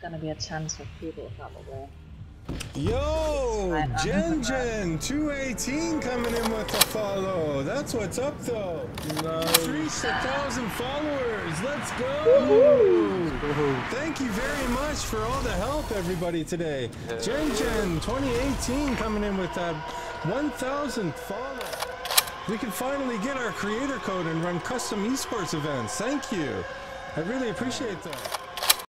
gonna be a chance of people probably. Yo, Jen Jen, 218 coming in with a follow. That's what's up though. Nice. Reached a thousand followers. Let's go. Thank you very much for all the help, everybody, today. Jen Jen, 2018 coming in with that 1,000 follow. We can finally get our creator code and run custom esports events. Thank you. I really appreciate that.